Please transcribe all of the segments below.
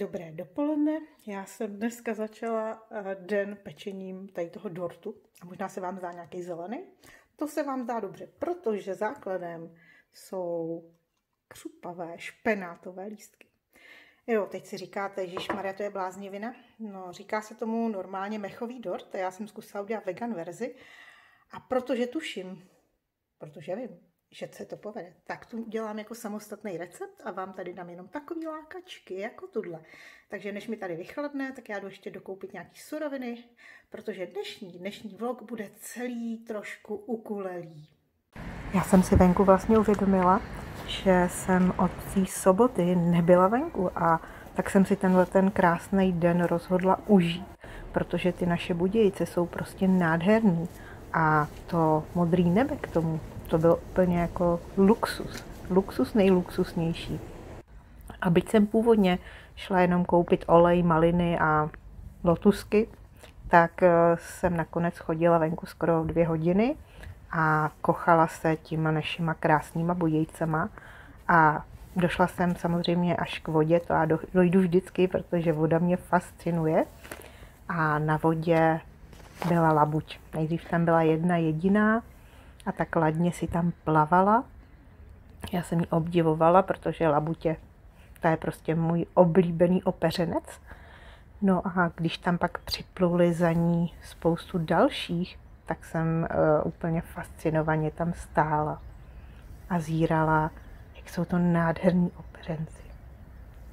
Dobré dopoledne. Já jsem dneska začala eh, den pečením tady toho dortu a možná se vám zdá nějaký zelený. To se vám zdá dobře, protože základem jsou křupavé špenátové lístky. Jo, teď si říkáte, že Maria, to je bláznivina. No, říká se tomu normálně mechový dort, já jsem zkusila udělat vegan verzi. A protože tuším, protože vím, že se to povede, tak tu udělám jako samostatný recept a vám tady dám jenom takový lákačky, jako tuhle. Takže než mi tady vychladne, tak já jdu ještě dokoupit nějaký suroviny, protože dnešní, dnešní vlog bude celý trošku ukulelý. Já jsem si venku vlastně uvědomila, že jsem od té soboty nebyla venku a tak jsem si tenhle ten krásný den rozhodla užít, protože ty naše budějice jsou prostě nádherný a to modrý nebe k tomu, to byl úplně jako luxus. Luxus nejluxusnější. A byť jsem původně šla jenom koupit olej, maliny a lotusky, tak eh, jsem nakonec chodila venku skoro dvě hodiny a kochala se těma našima krásnýma budějcema a došla jsem samozřejmě až k vodě, to já dojdu vždycky, protože voda mě fascinuje a na vodě byla labuť. Nejdřív tam byla jedna jediná a tak ladně si tam plavala. Já jsem ji obdivovala, protože labutě, to je prostě můj oblíbený opeřenec. No a když tam pak připluli za ní spoustu dalších, tak jsem uh, úplně fascinovaně tam stála a zírala, jak jsou to nádherní opeřenci.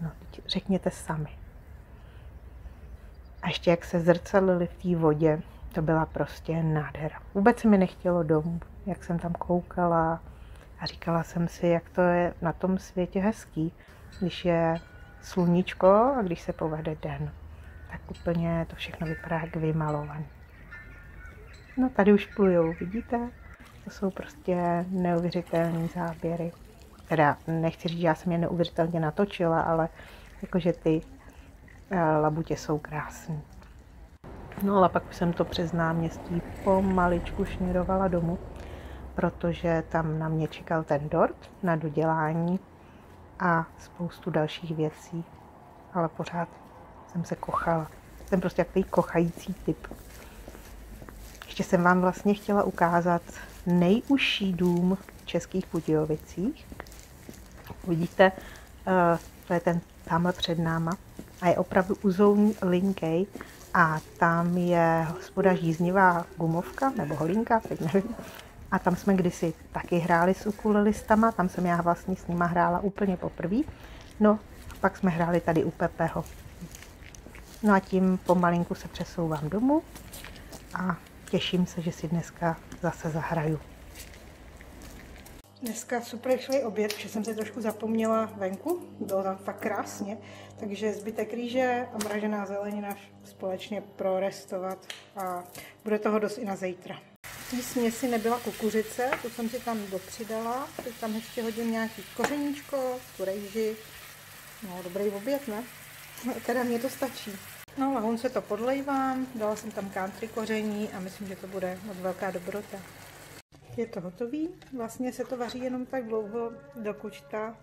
No, řekněte sami. A ještě jak se zrcadlili v té vodě, to byla prostě nádhera. Vůbec se mi nechtělo domů, jak jsem tam koukala a říkala jsem si, jak to je na tom světě hezký, když je sluníčko a když se povede den. Tak úplně to všechno vypadá jak vymalované. No tady už plujou, vidíte? To jsou prostě neuvěřitelné záběry. Teda nechci říct, že já jsem je neuvěřitelně natočila, ale jakože ty uh, labutě jsou krásné. No ale pak jsem to přes náměstí pomaličku šněrovala domů, protože tam na mě čekal ten dort na dodělání a spoustu dalších věcí. Ale pořád jsem se kochala. Jsem prostě takový kochající typ. Ještě jsem vám vlastně chtěla ukázat nejužší dům v Českých Budějovicích. Vidíte, eh, to je ten tamhle před náma a je opravdu uzouný linkej a tam je hospoda žíznivá gumovka nebo holinka, teď nevím. A tam jsme kdysi taky hráli s ukulelistama, tam jsem já vlastně s nima hrála úplně poprvé. No a pak jsme hráli tady u Pepeho. No a tím pomalinku se přesouvám domů a těším se, že si dneska zase zahraju. Dneska super rychlej oběd, že jsem se trošku zapomněla venku, bylo tam fakt krásně, takže zbytek rýže a mražená zelenina společně prorestovat a bude toho dost i na zítra. Té směsi nebyla kukuřice, tu jsem si tam dopřidala, teď tam ještě hodím nějaký kořeníčko, tu rejži, no dobrý oběd, ne? teda mě to stačí. No lahun se to podlejvám, dala jsem tam country koření a myslím, že to bude moc velká dobrota. Je to hotový. Vlastně se to vaří jenom tak dlouho, dokud ta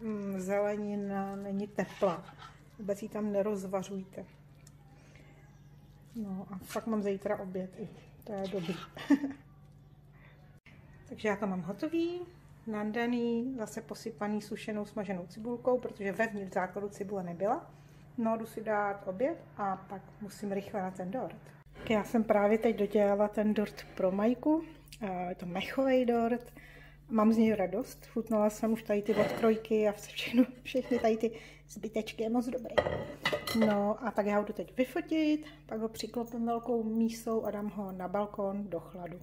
mm, zelenina není teplá. Vůbec ji tam nerozvařujte. No a pak mám zítra oběd i. To je dobrý. Takže já to mám hotový, nandaný, zase posypaný sušenou smaženou cibulkou, protože vevnitř základu cibule nebyla. No, jdu si dát oběd a pak musím rychle na ten dort. Já jsem právě teď dodělala ten dort pro Majku, je to mechový dort, mám z něj radost, chutnala jsem už tady ty odkrojky a všechno, všechny tady ty zbytečky, je moc dobrý. No a tak já ho jdu teď vyfotit, pak ho přiklopím velkou mísou a dám ho na balkon do chladu.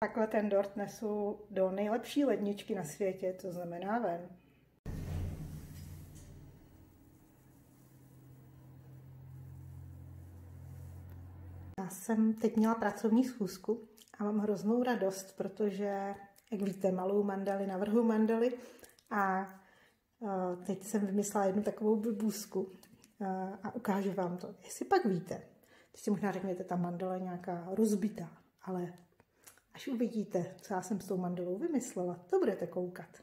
Takhle ten dort nesu do nejlepší ledničky na světě, to znamená ven. Já jsem teď měla pracovní schůzku a mám hroznou radost, protože, jak víte, malou mandali, navrhu mandali a teď jsem vymyslela jednu takovou blbůzku a ukážu vám to. Jestli pak víte, teď si možná řeknete, ta mandala je nějaká rozbitá, ale až uvidíte, co já jsem s tou mandalou vymyslela, to budete koukat.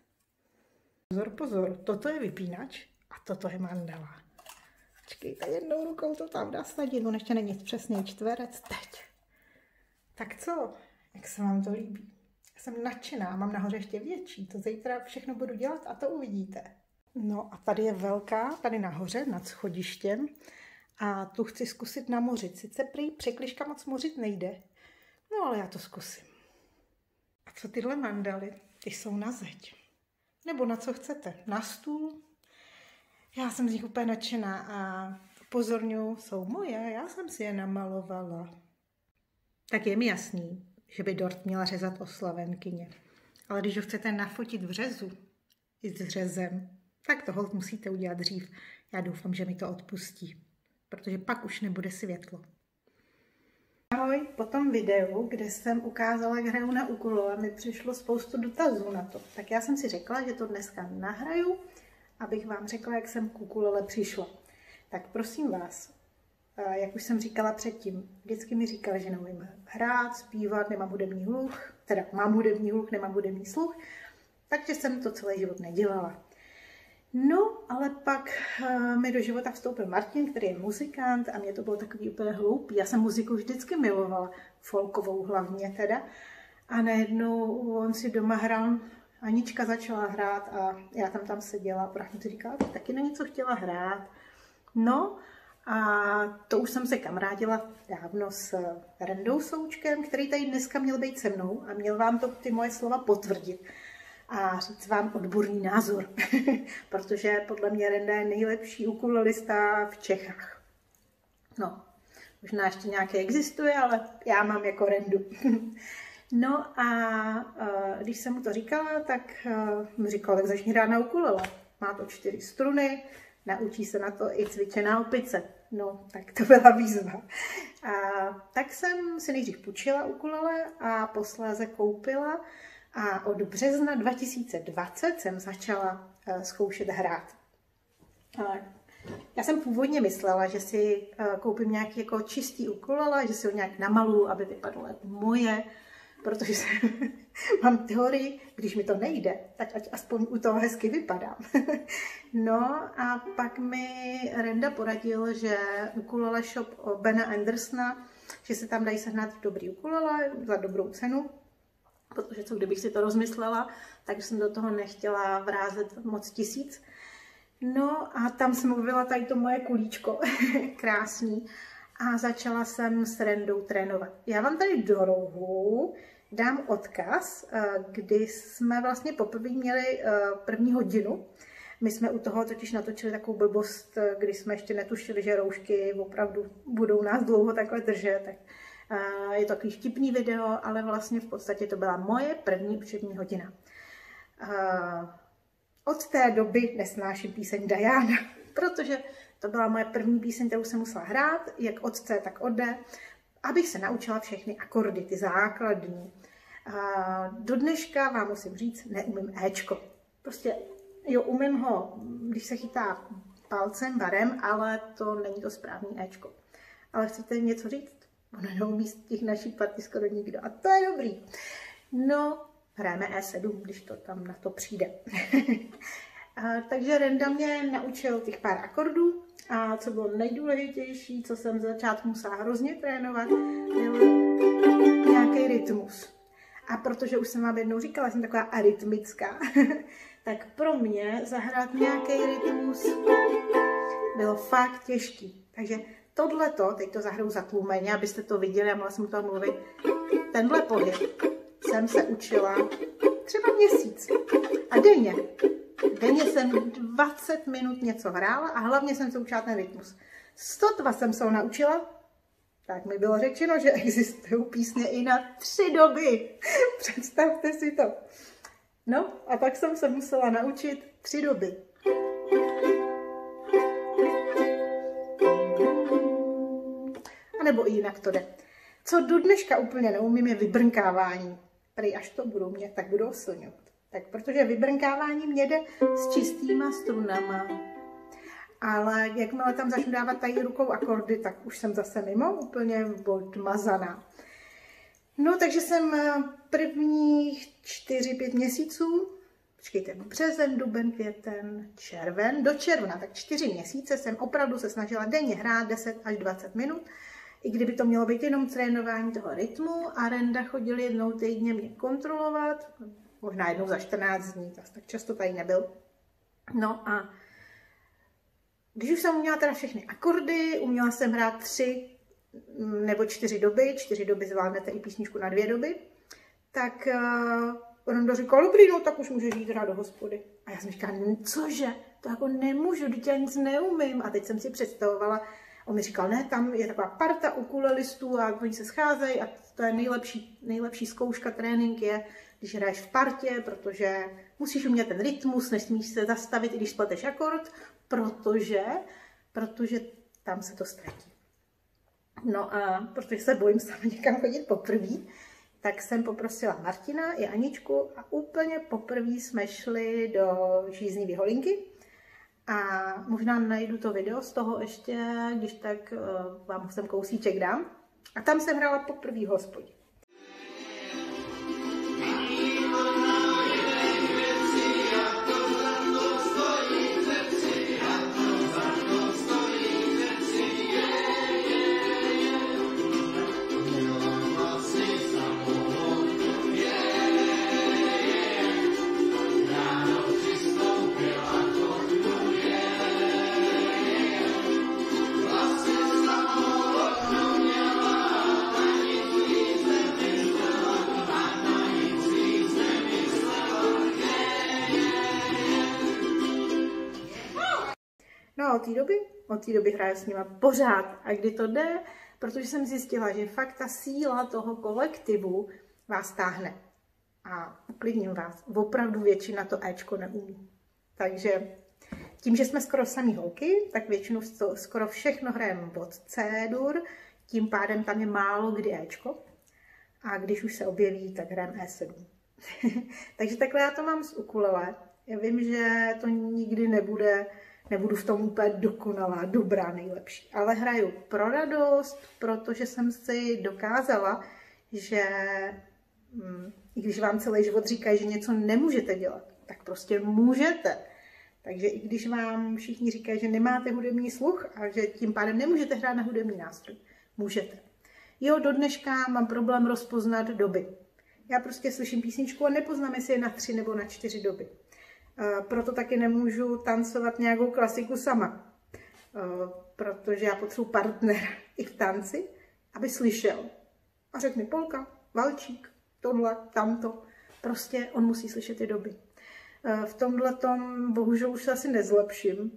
Pozor, pozor, toto je vypínač A toto je mandala. Počkejte, jednou rukou to tam nasadit, on ještě není přesně čtverec teď. Tak co? Jak se vám to líbí? Jsem nadšená, mám nahoře ještě větší, to zítra všechno budu dělat a to uvidíte. No a tady je velká, tady nahoře nad schodištěm a tu chci zkusit namořit. Sice prý překliška moc mořit nejde, no ale já to zkusím. A co tyhle mandaly? Ty jsou na zeď. Nebo na co chcete? Na stůl? Já jsem z nich úplně nadšená a pozorňu, jsou moje, já jsem si je namalovala. Tak je mi jasný, že by dort měla řezat oslavenkyně. Ale když ho chcete nafotit v řezu, i s řezem, tak toho musíte udělat dřív. Já doufám, že mi to odpustí, protože pak už nebude světlo. Ahoj, po tom videu, kde jsem ukázala, jak hraju na ukulele, mi přišlo spoustu dotazů na to. Tak já jsem si řekla, že to dneska nahraju, abych vám řekla, jak jsem k ukulele přišla. Tak prosím vás, jak už jsem říkala předtím, vždycky mi říkali, že neumím hrát, zpívat, nemám hudební hluch, teda mám hudební hluch, nemám hudební sluch, takže jsem to celý život nedělala. No, ale pak uh, mi do života vstoupil Martin, který je muzikant a mě to bylo takový úplně hloupý. Já jsem muziku vždycky milovala, folkovou hlavně teda. A najednou on si doma hrál, Anička začala hrát a já tam tam seděla a právě říkala, taky na něco chtěla hrát. No a to už jsem se kamarádila dávno s Rendou Součkem, který tady dneska měl být se mnou a měl vám to ty moje slova potvrdit a říct vám odborný názor, protože podle mě Renda je nejlepší ukulelista v Čechách. No, možná ještě nějaké existuje, ale já mám jako Rendu. no a uh, když jsem mu to říkala, tak uh, mi říkal, tak začni hrát na ukulele. Má to čtyři struny, naučí se na to i cvičená opice. No, tak to byla výzva. A tak jsem si nejdřív půjčila ukulele a posléze koupila a od března 2020 jsem začala eh, zkoušet hrát. Já jsem původně myslela, že si eh, koupím nějaký jako čistý ukulele, že si ho nějak namalu, aby vypadalo jako moje, protože jsem, mám teorii, když mi to nejde, tak ať aspoň u toho hezky vypadám. no a pak mi Renda poradil, že ukulele shop Bena Andersona, že se tam dají sehnat dobrý ukulele za dobrou cenu protože co kdybych si to rozmyslela, takže jsem do toho nechtěla vrázet moc tisíc. No a tam jsem objevila tady to moje kulíčko, krásný, a začala jsem s Rendou trénovat. Já vám tady do rohu dám odkaz, eh, kdy jsme vlastně poprvé měli eh, první hodinu. My jsme u toho totiž natočili takovou blbost, eh, kdy jsme ještě netušili, že roušky opravdu budou nás dlouho takhle držet. Tak je to takový vtipný video, ale vlastně v podstatě to byla moje první učební hodina. Od té doby nesnáším píseň Diana, protože to byla moje první píseň, kterou jsem musela hrát, jak od C, tak od D, abych se naučila všechny akordy, ty základní. Do dneška vám musím říct, neumím Ečko. Prostě, jo, umím ho, když se chytá palcem, barem, ale to není to správný Ečko. Ale chcete něco říct? Ono neumí z těch naší party skoro nikdo. A to je dobrý. No, hrajeme E7, když to tam na to přijde. a, takže Renda mě naučil těch pár akordů a co bylo nejdůležitější, co jsem v začátku musela hrozně trénovat, byl nějaký rytmus. A protože už jsem vám jednou říkala, jsem taková arytmická, tak pro mě zahrát nějaký rytmus bylo fakt těžký. Takže tohleto, teď to zahraju zatlumeně, abyste to viděli a mohla jsem to mluvit, tenhle pohyb jsem se učila třeba měsíc. A denně. Denně jsem 20 minut něco hrála a hlavně jsem se učila ten rytmus. Sotva jsem se ho naučila, tak mi bylo řečeno, že existují písně i na tři doby. Představte si to. No a tak jsem se musela naučit tři doby. nebo i jinak to jde. Co do dneška úplně neumím, je vybrnkávání. Prý až to budu mě, tak budu oslňovat. Tak protože vybrnkávání mě jde s čistýma strunama. Ale jakmile tam začnu dávat tady rukou akordy, tak už jsem zase mimo, úplně odmazaná. No, takže jsem eh, prvních 4-5 měsíců počkejte, březen, duben, květen, červen, do června, tak čtyři měsíce jsem opravdu se snažila denně hrát 10 až 20 minut, i kdyby to mělo být jenom trénování toho rytmu a Renda chodil jednou týdně mě kontrolovat, možná jednou za 14 dní, tak často tady nebyl. No a když už jsem uměla teda všechny akordy, uměla jsem hrát tři mm, nebo čtyři doby, čtyři doby zvládnete i písničku na dvě doby, tak uh, on říkal, dobrý, no tak už můžeš jít hrát do hospody. A já jsem říkala, cože, to jako nemůžu, teď já nic neumím. A teď jsem si představovala, on mi říkal, ne, tam je taková parta ukulelistů a oni se scházejí a to je nejlepší, nejlepší zkouška, trénink je, když hraješ v partě, protože musíš umět ten rytmus, nesmíš se zastavit, i když spleteš akord, protože, protože tam se to ztratí. No a protože se bojím sama někam chodit poprvé, tak jsem poprosila Martina i Aničku a úplně poprvé jsme šli do žízní holinky. A možná najdu to video z toho ještě, když tak eh, vám sem kousíček dám. A tam jsem hrála poprvé hospodě. Od té doby, od té doby hraju s nima pořád. A kdy to jde, protože jsem zjistila, že fakt ta síla toho kolektivu vás táhne. A uklidním vás, opravdu většina to Ečko neumí. Takže tím, že jsme skoro samý holky, tak většinou skoro všechno hrajeme od C dur, tím pádem tam je málo kdy Ečko. A když už se objeví, tak hrajeme E7. Takže takhle já to mám z ukulele. Já vím, že to nikdy nebude nebudu v tom úplně dokonalá, dobrá, nejlepší. Ale hraju pro radost, protože jsem si dokázala, že hm, i když vám celý život říkají, že něco nemůžete dělat, tak prostě můžete. Takže i když vám všichni říkají, že nemáte hudební sluch a že tím pádem nemůžete hrát na hudební nástroj, můžete. Jo, do dneška mám problém rozpoznat doby. Já prostě slyším písničku a nepoznám, jestli je na tři nebo na čtyři doby. Proto taky nemůžu tancovat nějakou klasiku sama, protože já potřebuji partner i v tanci, aby slyšel. A řekne polka, valčík, tohle, tamto. Prostě on musí slyšet ty doby. V tomhle tom bohužel už se asi nezlepším.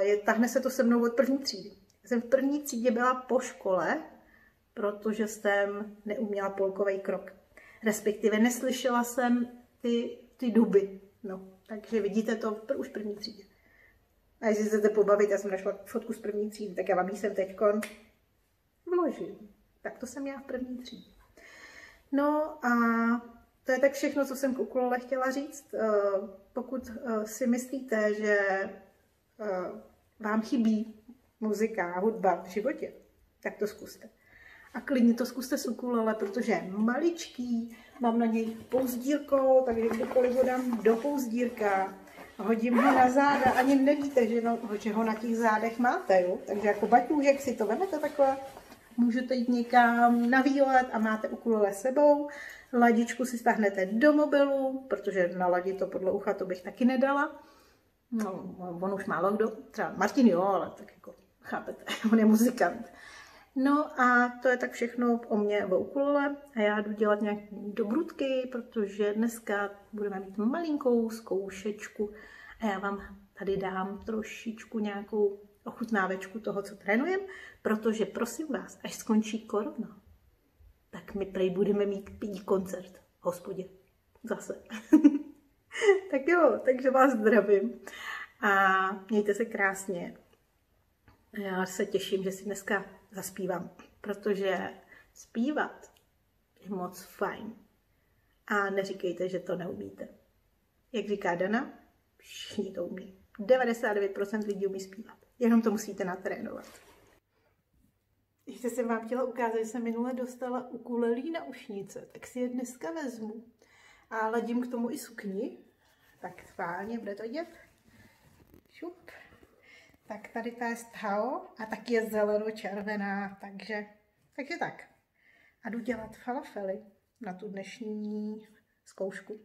Je, tahne se to se mnou od první třídy. Jsem v první třídě byla po škole, protože jsem neuměla polkový krok. Respektive neslyšela jsem ty, ty duby. No, takže vidíte to už v první třídě. A jestli se chcete pobavit, já jsem našla fotku z první třídy, tak já vám ji sem teď vložím. Tak to jsem já v první třídě. No a to je tak všechno, co jsem k ukulele chtěla říct. Eh, pokud eh, si myslíte, že eh, vám chybí muzika a hudba v životě, tak to zkuste. A klidně to zkuste s ukulele, protože maličký, mám na něj pouzdírko, takže kdykoliv ho dám do pouzdírka, hodím ho na záda, ani nevíte, že, no, že ho na těch zádech máte, jo? Takže jako baťůžek si to vemete takhle, můžete jít někam na výlet a máte ukulele sebou, ladičku si stáhnete do mobilu, protože na ladi to podle ucha to bych taky nedala. No, on už málo kdo, třeba Martin jo, ale tak jako chápete, on je muzikant. No a to je tak všechno o mě o ukulele a já jdu dělat nějaké dobrutky, protože dneska budeme mít malinkou zkoušečku a já vám tady dám trošičku nějakou ochutnávečku toho, co trénujem, protože prosím vás, až skončí korona, tak my prej budeme mít pít koncert v hospodě. Zase. tak jo, takže vás zdravím a mějte se krásně. Já se těším, že si dneska zaspívám, protože zpívat je moc fajn. A neříkejte, že to neumíte. Jak říká Dana, všichni to umí. 99% lidí umí zpívat. Jenom to musíte natrénovat. Ještě jsem vám chtěla ukázat, že jsem minule dostala ukulelí na ušnice, tak si je dneska vezmu a ladím k tomu i sukni. Tak schválně bude to dět. Šup. Tak tady ta je stao a taky je zeleno-červená, takže, takže tak. A jdu dělat falafely na tu dnešní zkoušku.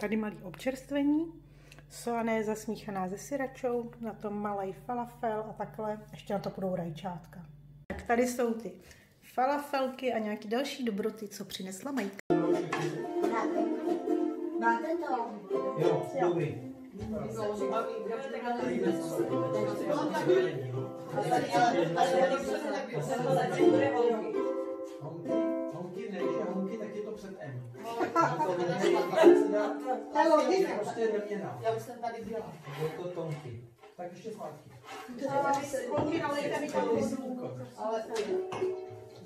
Tady malý občerstvení, solané zasmíchaná se syračou, na tom malý falafel a takhle, ještě na to budou rajčátka. Tak tady jsou ty falafelky a nějaký další dobroty, co přinesla Majka. Máte to? Jo, dobrý. Honky, honky ne, že honky, tak je to před M. To je logika. Prostě neměná. Já už jsem tady byla. Je to tonky. Tak ještě zpátky. Ale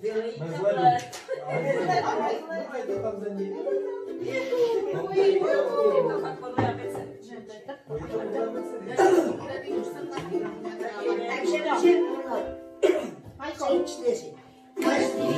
Bez ledu. Ale no, je to tam zemí. No, je to podle abecedy. Takže naše tři, čtyři. Každý